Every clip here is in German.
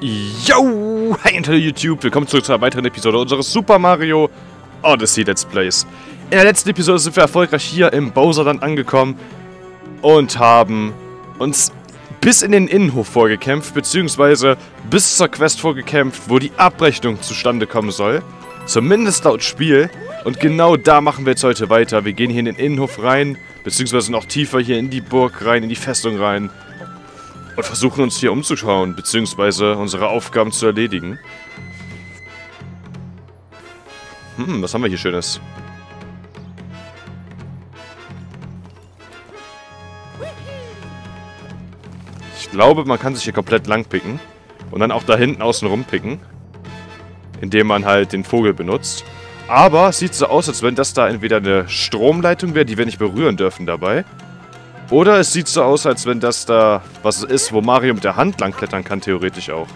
Yo! Hey, hinter YouTube! Willkommen zurück zu einer weiteren Episode unseres Super Mario Odyssey Let's Plays. In der letzten Episode sind wir erfolgreich hier im Bowserland angekommen und haben uns bis in den Innenhof vorgekämpft, beziehungsweise bis zur Quest vorgekämpft, wo die Abrechnung zustande kommen soll. Zumindest laut Spiel. Und genau da machen wir jetzt heute weiter. Wir gehen hier in den Innenhof rein, beziehungsweise noch tiefer hier in die Burg rein, in die Festung rein und versuchen uns hier umzuschauen, beziehungsweise unsere Aufgaben zu erledigen. Hm, was haben wir hier Schönes? Ich glaube, man kann sich hier komplett lang picken. Und dann auch da hinten außen rum picken. Indem man halt den Vogel benutzt. Aber es sieht so aus, als wenn das da entweder eine Stromleitung wäre, die wir nicht berühren dürfen dabei. Oder es sieht so aus, als wenn das da was ist, wo Mario mit der Hand lang klettern kann, theoretisch auch.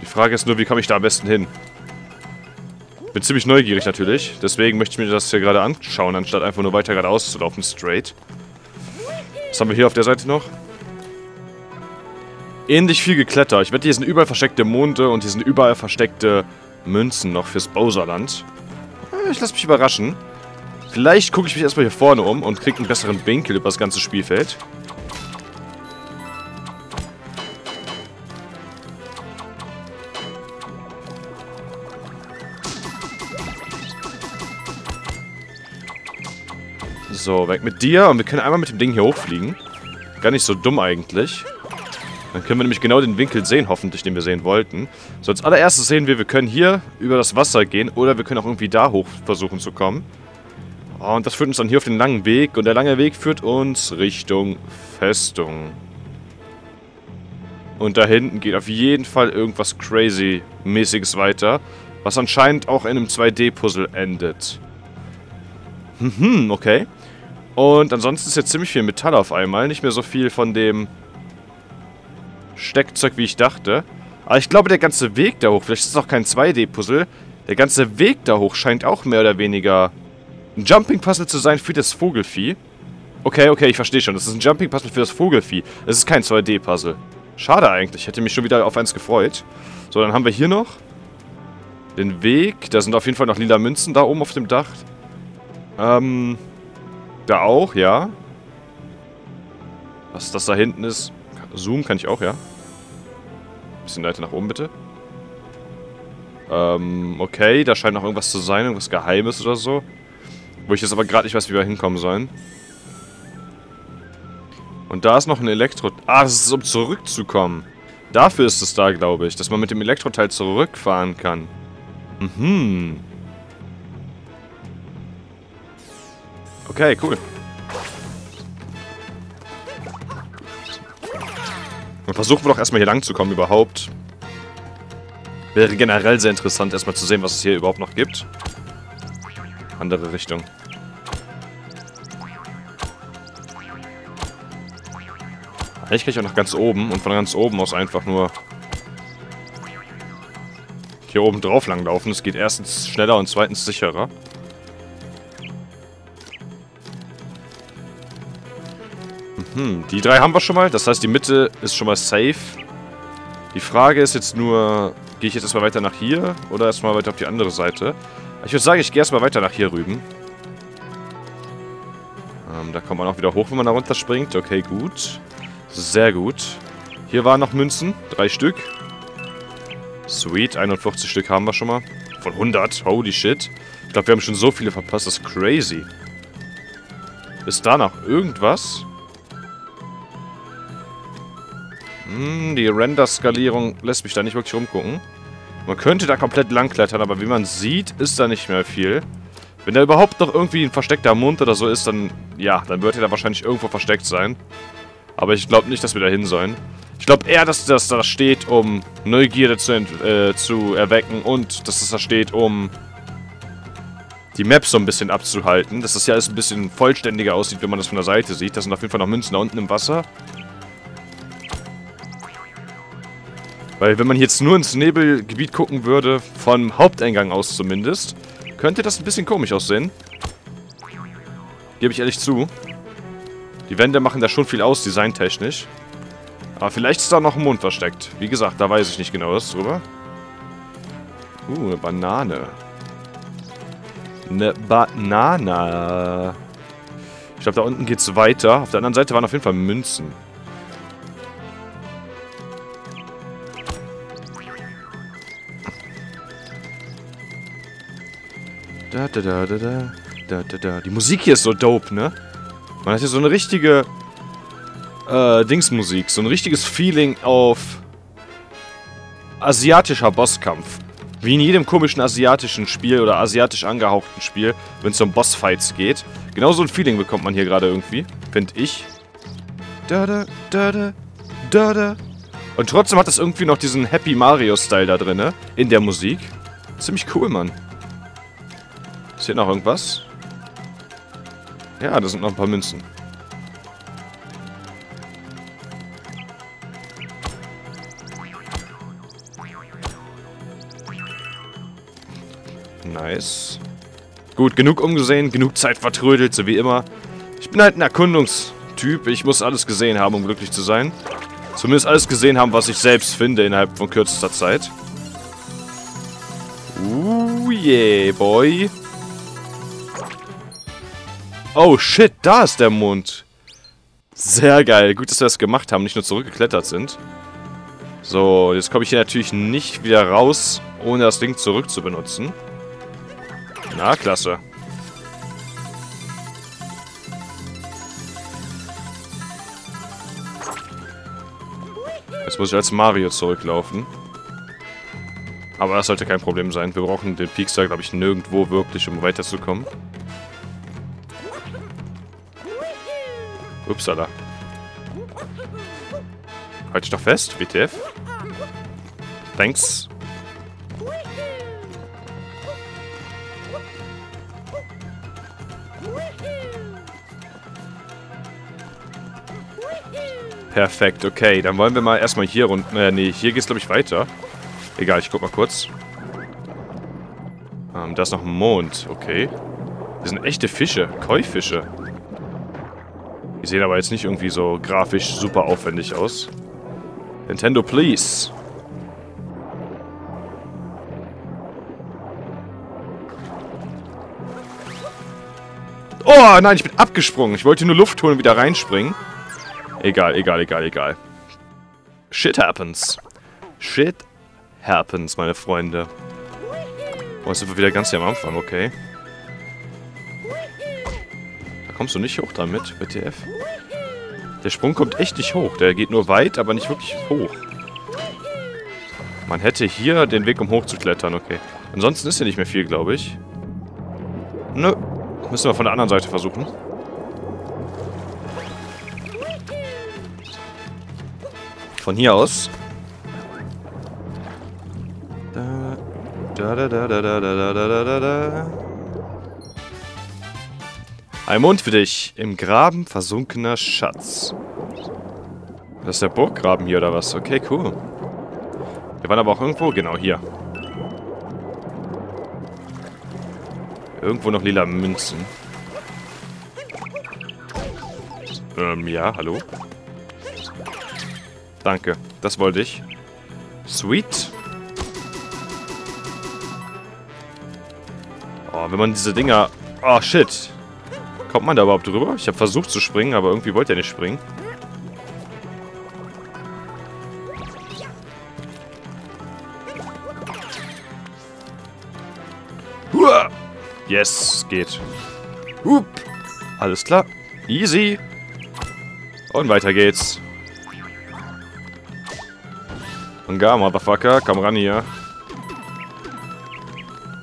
Die Frage ist nur, wie komme ich da am besten hin? Bin ziemlich neugierig natürlich, deswegen möchte ich mir das hier gerade anschauen, anstatt einfach nur weiter geradeaus zu laufen, straight. Was haben wir hier auf der Seite noch? Ähnlich viel Gekletter. Ich wette, hier sind überall versteckte Monde und hier sind überall versteckte Münzen noch fürs Bowserland. Ich lasse mich überraschen. Vielleicht gucke ich mich erstmal hier vorne um und kriege einen besseren Winkel über das ganze Spielfeld. So, weg mit dir. Und wir können einmal mit dem Ding hier hochfliegen. Gar nicht so dumm eigentlich. Dann können wir nämlich genau den Winkel sehen, hoffentlich, den wir sehen wollten. So, als allererstes sehen wir, wir können hier über das Wasser gehen oder wir können auch irgendwie da hoch versuchen zu kommen. Oh, und das führt uns dann hier auf den langen Weg. Und der lange Weg führt uns Richtung Festung. Und da hinten geht auf jeden Fall irgendwas crazy-mäßiges weiter. Was anscheinend auch in einem 2D-Puzzle endet. Hm, okay. Und ansonsten ist jetzt ziemlich viel Metall auf einmal. Nicht mehr so viel von dem Steckzeug, wie ich dachte. Aber ich glaube, der ganze Weg da hoch, vielleicht ist es auch kein 2D-Puzzle, der ganze Weg da hoch scheint auch mehr oder weniger ein Jumping-Puzzle zu sein für das Vogelfieh. Okay, okay, ich verstehe schon. Das ist ein Jumping-Puzzle für das Vogelfieh. Es ist kein 2D-Puzzle. Schade eigentlich. Ich hätte mich schon wieder auf eins gefreut. So, dann haben wir hier noch den Weg. Da sind auf jeden Fall noch lila Münzen da oben auf dem Dach. Ähm, da auch, ja. Was das da hinten ist. Zoom kann ich auch, ja. Bisschen weiter nach oben, bitte. Ähm, okay, da scheint noch irgendwas zu sein, irgendwas Geheimes oder so. Wo ich jetzt aber gerade nicht weiß, wie wir hinkommen sollen. Und da ist noch ein Elektro... Ah, das ist um zurückzukommen. Dafür ist es da, glaube ich. Dass man mit dem Elektroteil zurückfahren kann. Mhm. Okay, cool. Dann versuchen wir doch erstmal hier lang zu kommen überhaupt. Wäre generell sehr interessant, erstmal zu sehen, was es hier überhaupt noch gibt. Andere Richtung. Eigentlich kann ich auch nach ganz oben und von ganz oben aus einfach nur hier oben drauf langlaufen. Es geht erstens schneller und zweitens sicherer. Mhm, die drei haben wir schon mal. Das heißt, die Mitte ist schon mal safe. Die Frage ist jetzt nur, gehe ich jetzt erstmal weiter nach hier oder erstmal weiter auf die andere Seite? Ich würde sagen, ich gehe erstmal weiter nach hier rüben. Ähm, da kommt man auch wieder hoch, wenn man da runterspringt. Okay, gut. Sehr gut. Hier waren noch Münzen. Drei Stück. Sweet. 41 Stück haben wir schon mal. Von 100. Holy shit. Ich glaube, wir haben schon so viele verpasst. Das ist crazy. Ist da noch irgendwas? Hm, die Render-Skalierung lässt mich da nicht wirklich rumgucken. Man könnte da komplett langklettern, aber wie man sieht, ist da nicht mehr viel. Wenn da überhaupt noch irgendwie ein versteckter Mund oder so ist, dann, ja, dann wird er da wahrscheinlich irgendwo versteckt sein. Aber ich glaube nicht, dass wir da hin sollen. Ich glaube eher, dass das da steht, um Neugierde zu, äh, zu erwecken und dass das da steht, um die Map so ein bisschen abzuhalten. Dass das ja alles ein bisschen vollständiger aussieht, wenn man das von der Seite sieht. Das sind auf jeden Fall noch Münzen da unten im Wasser. Weil wenn man jetzt nur ins Nebelgebiet gucken würde, vom Haupteingang aus zumindest, könnte das ein bisschen komisch aussehen. Gebe ich ehrlich zu. Die Wände machen da schon viel aus, designtechnisch. Aber vielleicht ist da noch ein Mond versteckt. Wie gesagt, da weiß ich nicht genau was drüber. Uh, eine Banane. Eine Banane. Ich glaube, da unten geht es weiter. Auf der anderen Seite waren auf jeden Fall Münzen. Da, da, da, da, da. Da, da, da. Die Musik hier ist so dope, ne? Man hat hier so eine richtige äh, Dingsmusik. So ein richtiges Feeling auf asiatischer Bosskampf. Wie in jedem komischen asiatischen Spiel oder asiatisch angehauchten Spiel, wenn es um Bossfights geht. Genau so ein Feeling bekommt man hier gerade irgendwie, finde ich. Da, da, da, da, da, da. Und trotzdem hat es irgendwie noch diesen Happy Mario-Style da drin, in der Musik. Ziemlich cool, Mann. Ist hier noch irgendwas? Ja, da sind noch ein paar Münzen. Nice. Gut, genug umgesehen, genug Zeit vertrödelt, so wie immer. Ich bin halt ein Erkundungstyp. Ich muss alles gesehen haben, um glücklich zu sein. Zumindest alles gesehen haben, was ich selbst finde innerhalb von kürzester Zeit. Uh, yeah, boy. Oh, shit, da ist der Mond. Sehr geil. Gut, dass wir das gemacht haben, nicht nur zurückgeklettert sind. So, jetzt komme ich hier natürlich nicht wieder raus, ohne das Ding zurück zu benutzen. Na, klasse. Jetzt muss ich als Mario zurücklaufen. Aber das sollte kein Problem sein. Wir brauchen den Piekster, glaube ich, nirgendwo wirklich, um weiterzukommen. Upsala. Halt dich doch fest, WTF. Thanks. Perfekt, okay. Dann wollen wir mal erstmal hier runter. Äh, nee, hier geht's, glaube ich, weiter. Egal, ich guck mal kurz. Ähm, da ist noch ein Mond. Okay. Das sind echte Fische. Koi-Fische. Die sehen aber jetzt nicht irgendwie so grafisch super aufwendig aus. Nintendo, please. Oh, nein, ich bin abgesprungen. Ich wollte nur Luft holen und wieder reinspringen. Egal, egal, egal, egal. Shit happens. Shit happens, meine Freunde. Oh, jetzt sind wir wieder ganz hier am Anfang, okay kommst du nicht hoch damit, WTF. Der Sprung kommt echt nicht hoch. Der geht nur weit, aber nicht wirklich hoch. Man hätte hier den Weg, um hochzuklettern, okay. Ansonsten ist hier nicht mehr viel, glaube ich. Nö. Müssen wir von der anderen Seite versuchen. Von hier aus. Da, da, da, da, da, da, da, da, da, da. Ein Mond für dich. Im Graben versunkener Schatz. Das ist der Burggraben hier, oder was? Okay, cool. Wir waren aber auch irgendwo, genau, hier. Irgendwo noch lila Münzen. Ähm, ja, hallo? Danke, das wollte ich. Sweet. Oh, wenn man diese Dinger... Oh, shit. Kommt man da überhaupt drüber? Ich habe versucht zu springen, aber irgendwie wollte er nicht springen. Huah! Yes, geht. Hup. Alles klar. Easy. Und weiter geht's. Ungar, Motherfucker. Komm ran hier.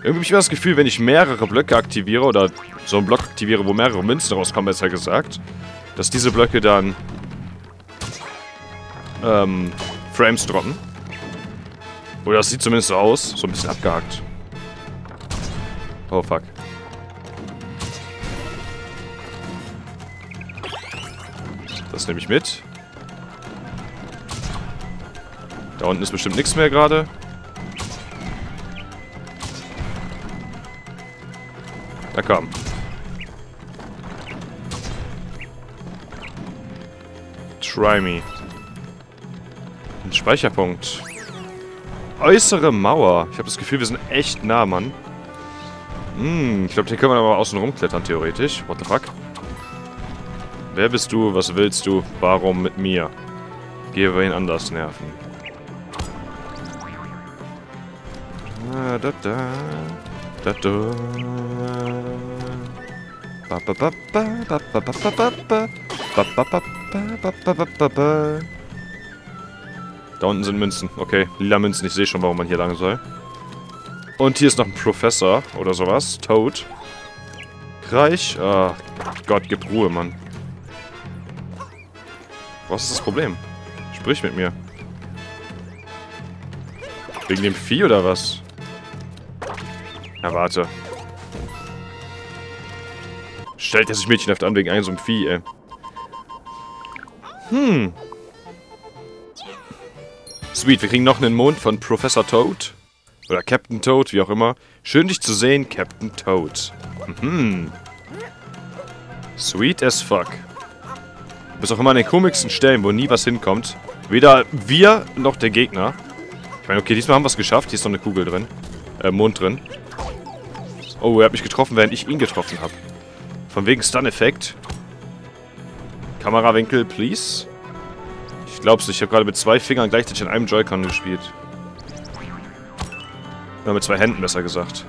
Irgendwie habe ich das Gefühl, wenn ich mehrere Blöcke aktiviere oder so einen Block aktiviere, wo mehrere Münzen rauskommen, besser gesagt, dass diese Blöcke dann ähm, Frames droppen. Oder das sieht zumindest so aus. So ein bisschen abgehakt. Oh, fuck. Das nehme ich mit. Da unten ist bestimmt nichts mehr gerade. Da komm. Try me. Ein Speicherpunkt. Äußere Mauer. Ich habe das Gefühl, wir sind echt nah, Mann. Hm, ich glaube, hier können wir aber außen rumklettern, theoretisch. What the fuck? Wer bist du? Was willst du? Warum mit mir? Gehe wir ihn anders nerven. Da, da, da. Da, da. Ba, ba, ba, ba, ba, ba, ba, ba, ba, ba. Ba, ba, ba, Da unten sind Münzen. Okay, lila Münzen. Ich sehe schon, warum man hier lang soll. Und hier ist noch ein Professor oder sowas. Toad. Reich. Ah, Gott, gib Ruhe, Mann. Was ist das Problem? Sprich mit mir. Wegen dem Vieh oder was? Ja, warte. Stellt er sich mädchenhaft an wegen einem so einem Vieh, ey. Hm. Sweet, wir kriegen noch einen Mond von Professor Toad. Oder Captain Toad, wie auch immer. Schön dich zu sehen, Captain Toad. Mhm. Sweet as fuck. Bis auch immer an den komischsten Stellen, wo nie was hinkommt. Weder wir noch der Gegner. Ich meine, okay, diesmal haben wir es geschafft. Hier ist noch eine Kugel drin. Äh, Mond drin. Oh, er hat mich getroffen, während ich ihn getroffen habe. Von wegen Stun-Effekt. Kamerawinkel, please. Ich glaub's nicht. Ich habe gerade mit zwei Fingern gleichzeitig an einem Joy-Con gespielt. Oder mit zwei Händen, besser gesagt.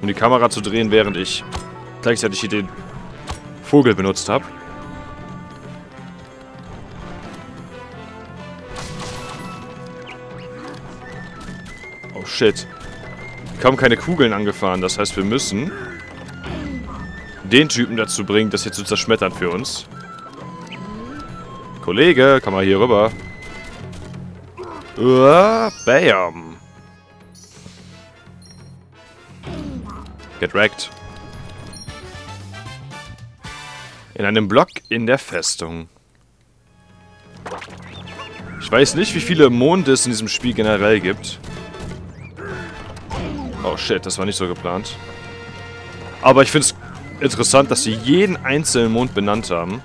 Um die Kamera zu drehen, während ich gleichzeitig hier den Vogel benutzt habe. Oh shit. Haben keine Kugeln angefahren, das heißt wir müssen den Typen dazu bringen, das hier zu zerschmettern für uns. Kollege, komm mal hier rüber. Uh, bam. Get wrecked. In einem Block in der Festung. Ich weiß nicht, wie viele Monde es in diesem Spiel generell gibt. Oh shit, das war nicht so geplant. Aber ich finde es interessant, dass sie jeden einzelnen Mond benannt haben.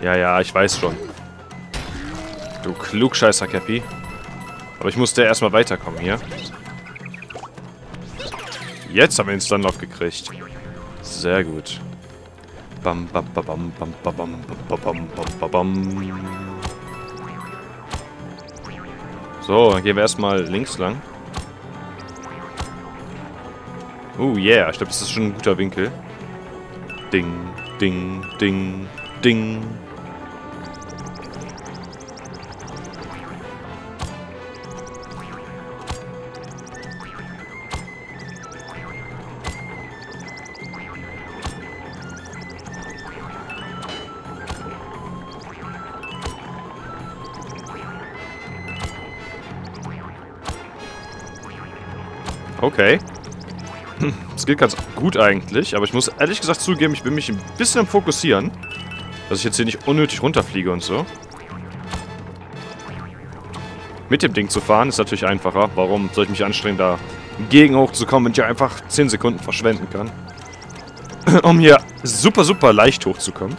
Ja, ja, ich weiß schon. Du Klugscheißer, Cappy. Aber ich musste erstmal weiterkommen hier. Jetzt haben wir den Stunlock gekriegt. Sehr gut. Bam, bam, bam, bam, bam, bam, bam, bam, bam, bam. So, dann gehen wir erstmal links lang. Oh yeah, ich glaube, das ist schon ein guter Winkel. Ding, ding, ding, ding. Okay. Das geht ganz gut eigentlich, aber ich muss ehrlich gesagt zugeben, ich will mich ein bisschen am Fokussieren. Dass ich jetzt hier nicht unnötig runterfliege und so. Mit dem Ding zu fahren ist natürlich einfacher. Warum soll ich mich anstrengen, da gegen hochzukommen, wenn ich einfach 10 Sekunden verschwenden kann? um hier super, super leicht hochzukommen.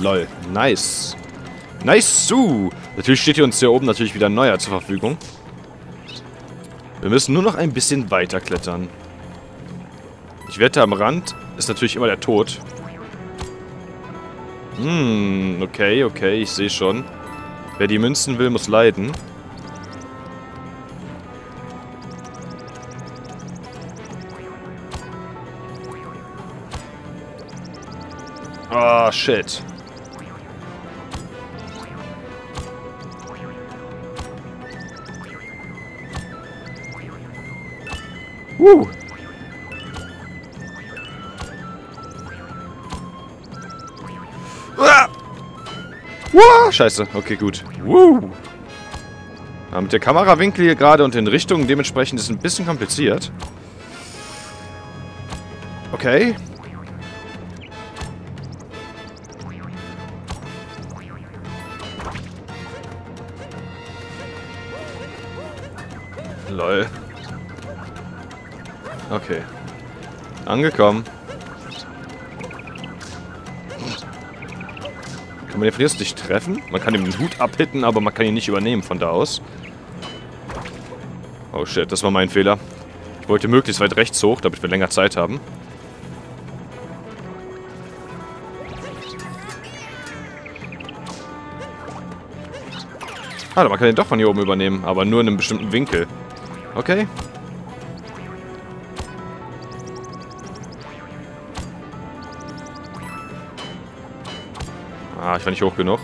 Lol. Nice. Nice, su. Natürlich steht hier uns hier oben natürlich wieder ein neuer zur Verfügung. Wir müssen nur noch ein bisschen weiter klettern. Ich wette, am Rand ist natürlich immer der Tod. Hm, okay, okay, ich sehe schon. Wer die Münzen will, muss leiden. Ah, oh, shit. Woo! Ah! Wah! Scheiße. Okay, gut. Woo! Ja, mit der Kamerawinkel hier gerade und den Richtungen dementsprechend ist ein bisschen kompliziert. Okay. Lol. Okay. Angekommen. Kann man den aus nicht treffen? Man kann ihm den Hut abhitten, aber man kann ihn nicht übernehmen von da aus. Oh shit, das war mein Fehler. Ich wollte möglichst weit rechts hoch, damit wir länger Zeit haben. Ah, man kann den doch von hier oben übernehmen, aber nur in einem bestimmten Winkel. Okay. Ah, ich war nicht hoch genug.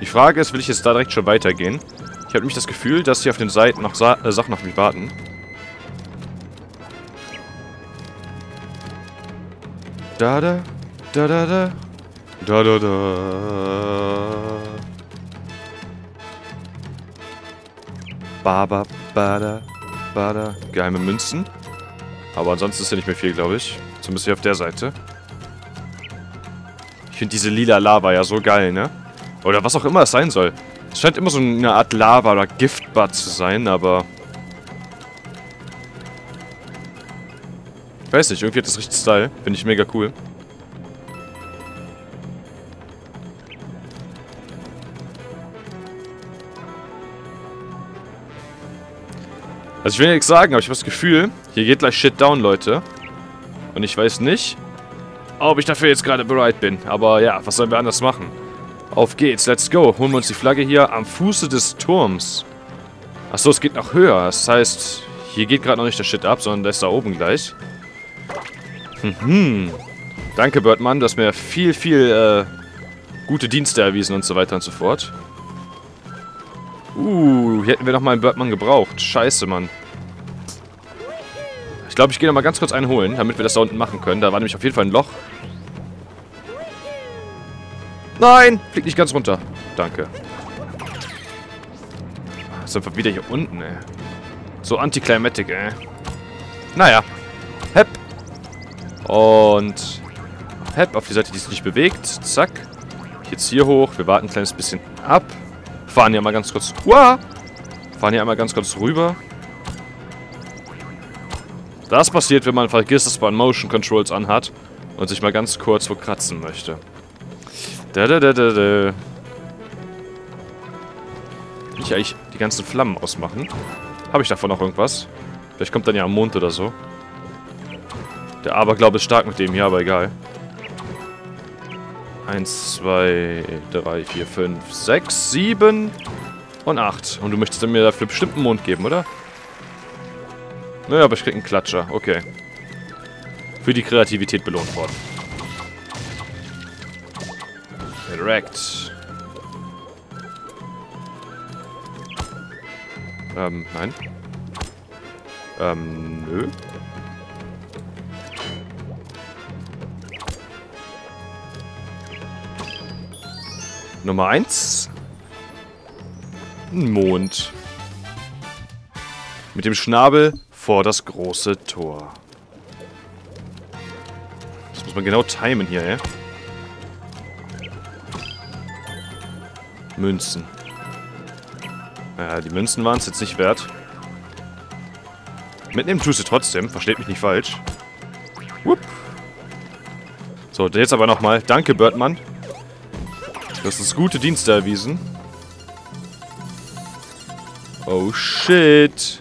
Die Frage ist, will ich jetzt da direkt schon weitergehen? Ich habe nämlich das Gefühl, dass hier auf den Seiten noch Sa äh, Sachen auf mich warten. Da da, da da da, da da da. Ba ba ba da, ba da. Geheime Münzen. Aber ansonsten ist ja nicht mehr viel, glaube ich. Zumindest hier auf der Seite. Ich finde diese lila Lava ja so geil, ne? Oder was auch immer es sein soll. Es scheint immer so eine Art Lava oder Giftbad zu sein, aber... Ich weiß nicht, irgendwie hat das richtig Style. Finde ich mega cool. Also ich will nichts sagen, aber ich habe das Gefühl, hier geht gleich Shit down, Leute. Und ich weiß nicht, ob ich dafür jetzt gerade bereit bin. Aber ja, was sollen wir anders machen? Auf geht's, let's go. Holen wir uns die Flagge hier am Fuße des Turms. Achso, es geht noch höher. Das heißt, hier geht gerade noch nicht der Shit ab, sondern der ist da oben gleich. Mhm. Danke, Birdman. Du hast mir viel, viel äh, gute Dienste erwiesen und so weiter und so fort. Uh, hier hätten wir noch mal einen Birdman gebraucht. Scheiße, Mann. Ich glaube, ich gehe noch mal ganz kurz einen holen, damit wir das da unten machen können. Da war nämlich auf jeden Fall ein Loch. Nein! Flieg nicht ganz runter. Danke. Sind wir wieder hier unten, ey. So anticlimatic, ey. Naja. Hepp. Und... Hepp, auf die Seite, die sich nicht bewegt. Zack. Jetzt hier hoch. Wir warten ein kleines bisschen ab. Fahren hier mal ganz kurz... Uah! Fahren hier einmal ganz kurz rüber. Das passiert, wenn man vergisst, dass man Motion Controls anhat und sich mal ganz kurz wo kratzen möchte. Da da da da da. Ich eigentlich die ganzen Flammen ausmachen. Habe ich davon noch irgendwas? Vielleicht kommt dann ja am Mond oder so. Der Aberglaube ist stark mit dem hier, aber egal. 1, 2, 3, 4, 5, 6, 7 und 8. Und du möchtest mir dafür bestimmt einen Mond geben, oder? Naja, aber ich krieg einen Klatscher. Okay. Für die Kreativität belohnt worden. Direkt. Ähm, nein. Ähm, nö. Nummer 1. Mond. Mit dem Schnabel vor das große Tor. Das muss man genau timen hier, ey. Münzen. Ja, die Münzen waren es jetzt nicht wert. Mitnehmen tust du trotzdem, versteht mich nicht falsch. Whoop. So, jetzt aber nochmal. Danke, Birdman. Du hast uns gute Dienste erwiesen. Oh shit.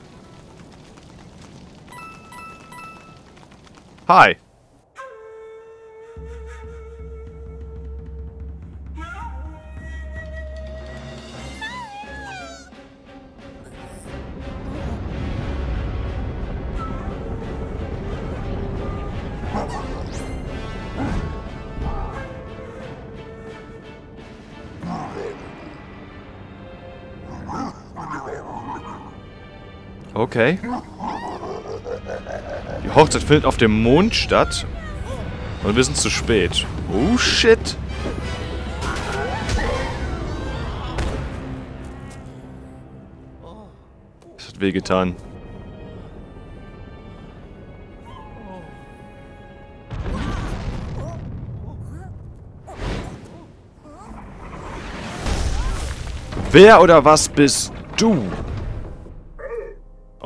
Hi. Okay. Die Hochzeit findet auf dem Mond statt. Und wir sind zu spät. Oh, shit. Das hat wehgetan. Wer oder was bist du?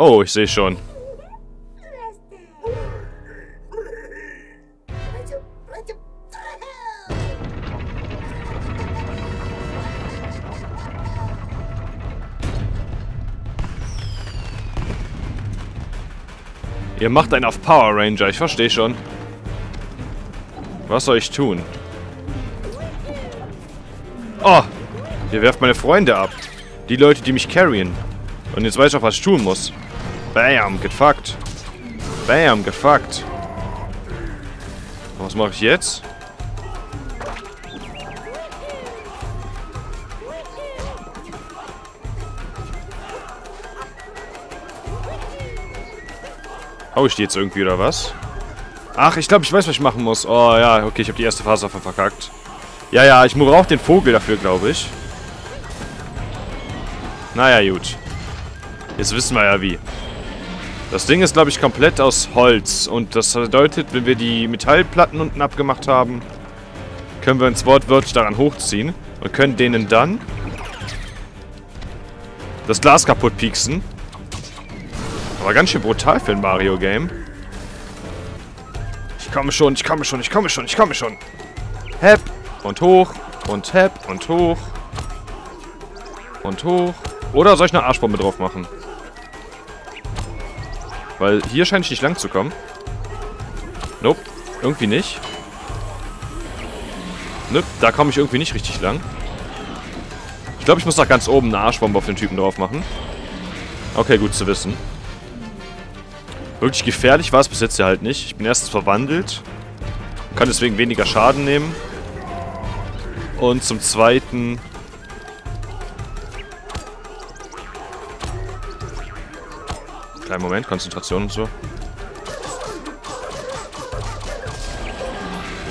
Oh, ich sehe schon. Ihr macht einen auf Power Ranger, ich verstehe schon. Was soll ich tun? Oh! Ihr werft meine Freunde ab. Die Leute, die mich carryen. Und jetzt weiß ich auch, was ich tun muss. Bam, get fucked. Bam, get fucked. Was mache ich jetzt? Hau ich die jetzt irgendwie, oder was? Ach, ich glaube, ich weiß, was ich machen muss. Oh, ja, okay, ich habe die erste Phase davon verkackt. Ja, ja, ich brauche den Vogel dafür, glaube ich. Naja, gut. Jetzt wissen wir ja wie. Das Ding ist, glaube ich, komplett aus Holz. Und das bedeutet, wenn wir die Metallplatten unten abgemacht haben, können wir uns wortwörtlich daran hochziehen. Und können denen dann das Glas kaputt pieksen. Aber ganz schön brutal für ein Mario-Game. Ich komme schon, ich komme schon, ich komme schon, ich komme schon. Hep und hoch und hep und hoch. Und hoch. Oder soll ich eine Arschbombe drauf machen? Weil hier scheint ich nicht lang zu kommen. Nope. Irgendwie nicht. Nope, da komme ich irgendwie nicht richtig lang. Ich glaube, ich muss nach ganz oben eine Arschbombe auf den Typen drauf machen. Okay, gut zu wissen. Wirklich gefährlich war es bis jetzt ja halt nicht. Ich bin erstens verwandelt. Kann deswegen weniger Schaden nehmen. Und zum Zweiten... Kleinen Moment, Konzentration und so.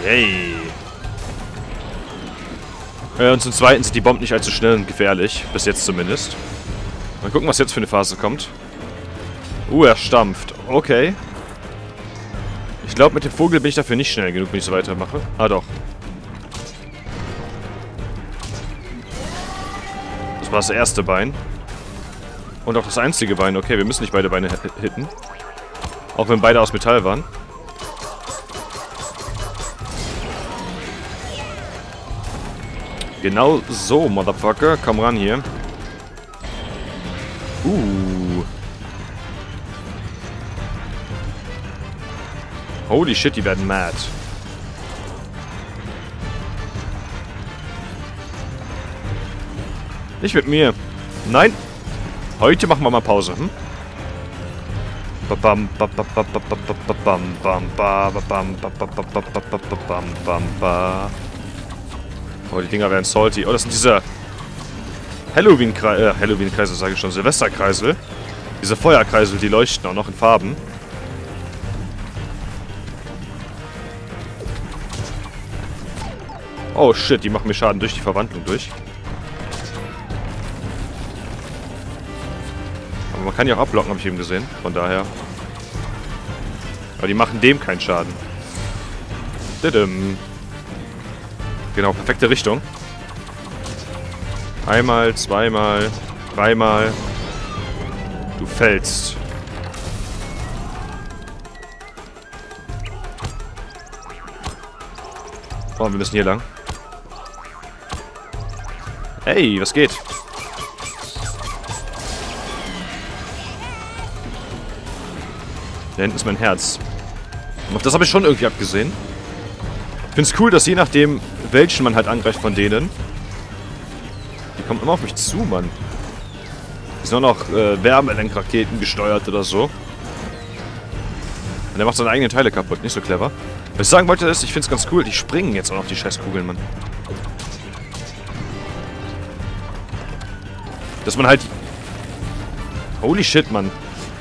Yay. Ja, und zum Zweiten sind die Bomben nicht allzu schnell und gefährlich. Bis jetzt zumindest. Mal gucken, was jetzt für eine Phase kommt. Uh, er stampft. Okay. Ich glaube, mit dem Vogel bin ich dafür nicht schnell genug, wenn ich so weitermache. Ah, doch. Das war das erste Bein. Und auch das einzige Bein. Okay, wir müssen nicht beide Beine hitten. Auch wenn beide aus Metall waren. Genau so, Motherfucker. Komm ran hier. Uh. Holy shit, die werden mad. Nicht mit mir. Nein. Heute machen wir mal Pause, hm? Oh, die Dinger werden salty. Oh, das sind diese Halloween-Kreisel, äh, Halloween-Kreisel sage ich schon, Silvesterkreisel. Diese Feuerkreisel, die leuchten auch noch in Farben. Oh shit, die machen mir Schaden durch die Verwandlung durch. Kann ja auch abblocken, habe ich eben gesehen. Von daher. Aber die machen dem keinen Schaden. Didim. Genau, perfekte Richtung. Einmal, zweimal, dreimal. Du fällst. Oh, wir müssen hier lang. Hey, was geht? Da hinten ist mein Herz. Und das habe ich schon irgendwie abgesehen. Ich finde es cool, dass je nachdem, welchen man halt angreift von denen, die kommen immer auf mich zu, Mann. Die sind auch noch äh, Wärmelenkraketen gesteuert oder so. Und der macht seine eigenen Teile kaputt. Nicht so clever. Was ich sagen wollte ist, ich finde es ganz cool, die springen jetzt auch noch die Scheißkugeln, Mann. Dass man halt... Holy shit, Mann.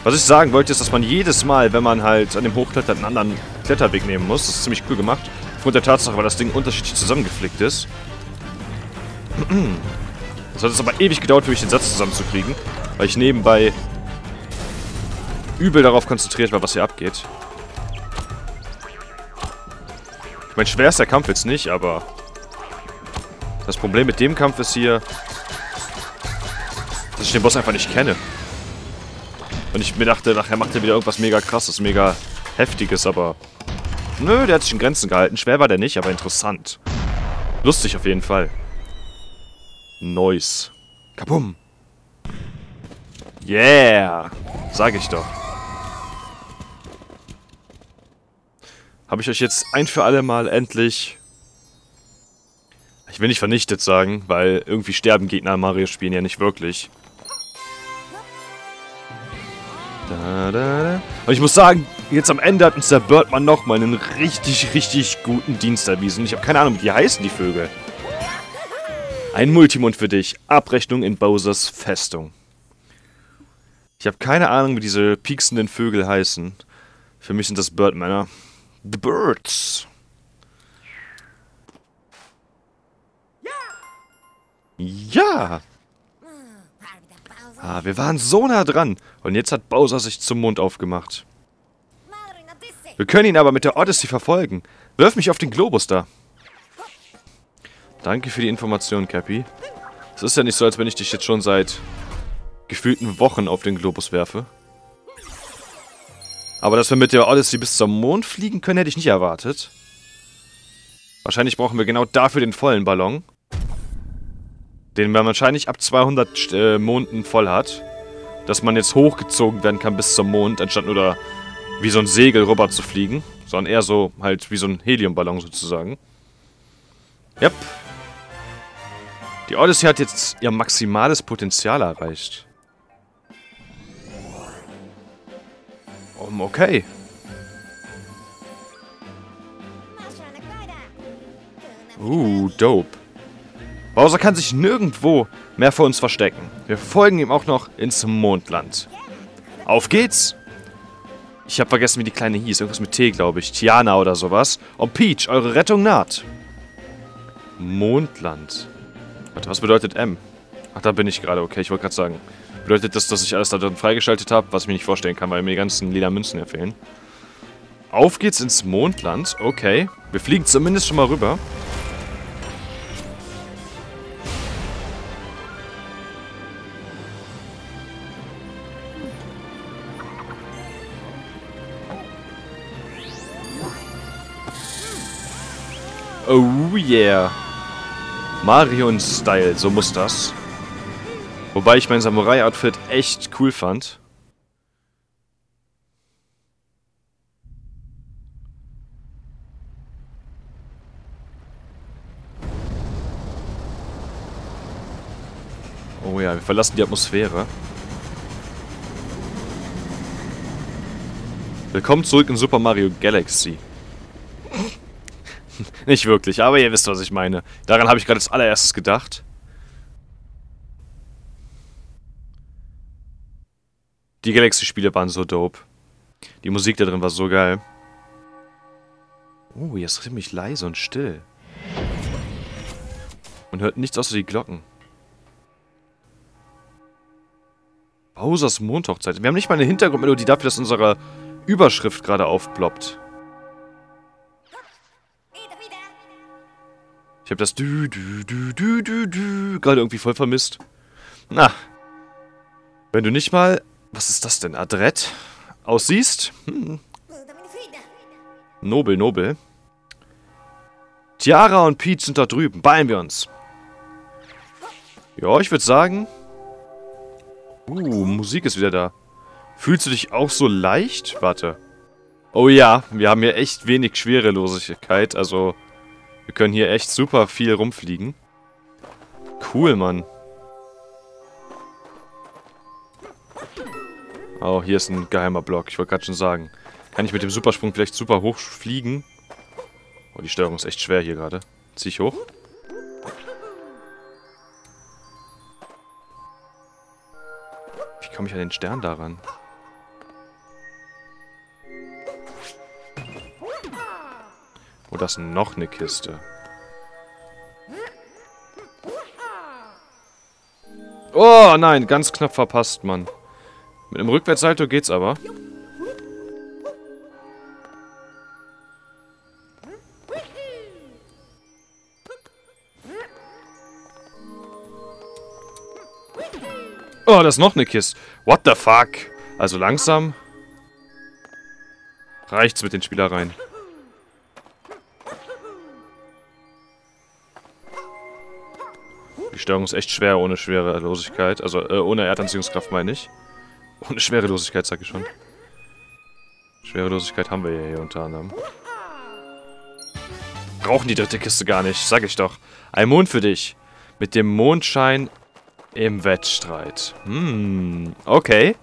Was ich sagen wollte, ist, dass man jedes Mal, wenn man halt an dem Hochklettert einen anderen Kletterweg nehmen muss. Das ist ziemlich cool gemacht. Aufgrund der Tatsache, weil das Ding unterschiedlich zusammengeflickt ist. Das hat jetzt aber ewig gedauert, für mich den Satz zusammenzukriegen. Weil ich nebenbei übel darauf konzentriert war, was hier abgeht. Ich meine, schwer ist der Kampf jetzt nicht, aber... Das Problem mit dem Kampf ist hier, dass ich den Boss einfach nicht kenne. Und ich mir dachte, nachher macht er wieder irgendwas mega krasses, mega heftiges, aber... Nö, der hat sich in Grenzen gehalten. Schwer war der nicht, aber interessant. Lustig auf jeden Fall. Nice. Kabum. Yeah. Sag ich doch. Habe ich euch jetzt ein für alle Mal endlich... Ich will nicht vernichtet sagen, weil irgendwie sterben Gegner in Mario-Spielen ja nicht wirklich. Da, da, da. Und ich muss sagen, jetzt am Ende hat uns der Birdman nochmal einen richtig, richtig guten Dienst erwiesen. Ich habe keine Ahnung, wie die heißen, die Vögel. Ein Multimund für dich. Abrechnung in Bowsers Festung. Ich habe keine Ahnung, wie diese pieksenden Vögel heißen. Für mich sind das Birdmänner. The Birds. Ja! Ah, wir waren so nah dran. Und jetzt hat Bowser sich zum Mond aufgemacht. Wir können ihn aber mit der Odyssey verfolgen. Wirf mich auf den Globus da. Danke für die Information, Cappy. Es ist ja nicht so, als wenn ich dich jetzt schon seit gefühlten Wochen auf den Globus werfe. Aber dass wir mit der Odyssey bis zum Mond fliegen können, hätte ich nicht erwartet. Wahrscheinlich brauchen wir genau dafür den vollen Ballon. Den man wahrscheinlich ab 200 äh, Monden voll hat. Dass man jetzt hochgezogen werden kann bis zum Mond, anstatt nur da wie so ein Segel rüber zu fliegen. Sondern eher so halt wie so ein Heliumballon sozusagen. Yep. Die Odyssey hat jetzt ihr maximales Potenzial erreicht. Um, okay. Uh, dope. Bowser kann sich nirgendwo mehr vor uns verstecken. Wir folgen ihm auch noch ins Mondland. Auf geht's! Ich habe vergessen, wie die Kleine hieß. Irgendwas mit T, glaube ich. Tiana oder sowas. Und Peach, eure Rettung naht. Mondland. Warte, was bedeutet M? Ach, da bin ich gerade. Okay, ich wollte gerade sagen. Bedeutet das, dass ich alles da drin freigeschaltet habe? Was ich mir nicht vorstellen kann, weil mir die ganzen lila Münzen fehlen. Auf geht's ins Mondland. Okay. Wir fliegen zumindest schon mal rüber. Oh yeah. Marion-Style, so muss das. Wobei ich mein Samurai-Outfit echt cool fand. Oh ja, wir verlassen die Atmosphäre. Willkommen zurück in Super Mario Galaxy. Nicht wirklich, aber ihr wisst, was ich meine. Daran habe ich gerade als allererstes gedacht. Die Galaxy-Spiele waren so dope. Die Musik da drin war so geil. Oh, hier ist ziemlich leise und still. Man hört nichts außer die Glocken. Bowsers Mondhochzeit. Wir haben nicht mal eine Hintergrundmelodie dafür, dass unsere Überschrift gerade aufploppt. Ich habe das Dü, Dü, Dü, Dü, Dü, Dü gerade irgendwie voll vermisst. Na, wenn du nicht mal, was ist das denn, adrett aussiehst? Hm. Nobel, nobel. Tiara und Pete sind da drüben. Beeilen wir uns. Ja, ich würde sagen... Uh, Musik ist wieder da. Fühlst du dich auch so leicht? Warte. Oh ja, wir haben hier echt wenig Schwerelosigkeit, also... Wir können hier echt super viel rumfliegen. Cool, Mann. Oh, hier ist ein geheimer Block. Ich wollte gerade schon sagen. Kann ich mit dem Supersprung vielleicht super hoch fliegen? Oh, die Steuerung ist echt schwer hier gerade. Zieh ich hoch? Wie komme ich an den Stern daran? Das ist noch eine Kiste. Oh, nein, ganz knapp verpasst, Mann. Mit einem Rückwärtssalto geht's aber. Oh, das ist noch eine Kiste. What the fuck? Also langsam reicht's mit den Spielereien. Die Steuerung ist echt schwer ohne Schwerelosigkeit. Also äh, ohne Erdanziehungskraft meine ich. Ohne Schwerelosigkeit sag ich schon. Schwerelosigkeit haben wir ja hier unter anderem. Brauchen die dritte Kiste gar nicht, sag ich doch. Ein Mond für dich. Mit dem Mondschein im Wettstreit. Hm, okay.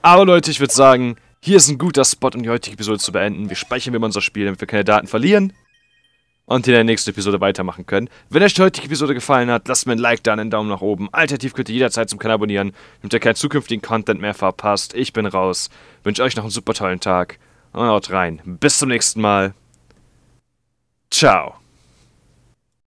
Aber Leute, ich würde sagen, hier ist ein guter Spot, um die heutige Episode zu beenden. Wir speichern immer unser Spiel, damit wir keine Daten verlieren. Und in der nächsten Episode weitermachen können. Wenn euch die heutige Episode gefallen hat, lasst mir ein Like da, einen Daumen nach oben. Alternativ könnt ihr jederzeit zum Kanal abonnieren, damit ihr keinen zukünftigen Content mehr verpasst. Ich bin raus. Wünsche euch noch einen super tollen Tag. Und haut rein. Bis zum nächsten Mal. Ciao.